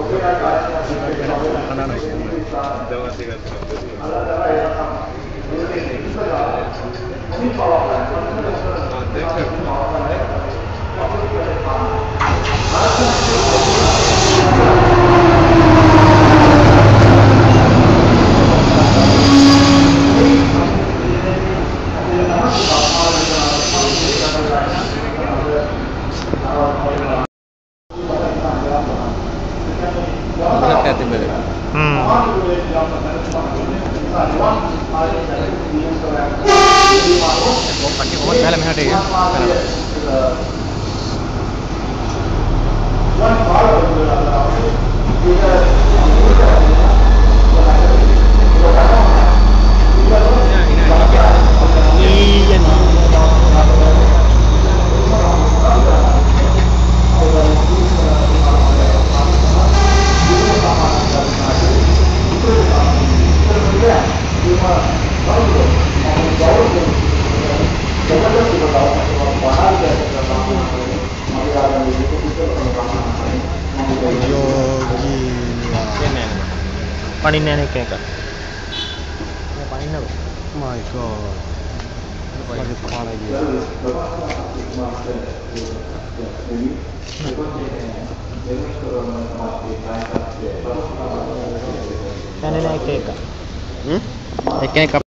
하나는 내가 제가 कहते मेरे हम्म। वो बहुत पहले में हटेगी paninnya nih kayak kak ya lagi lupa lagi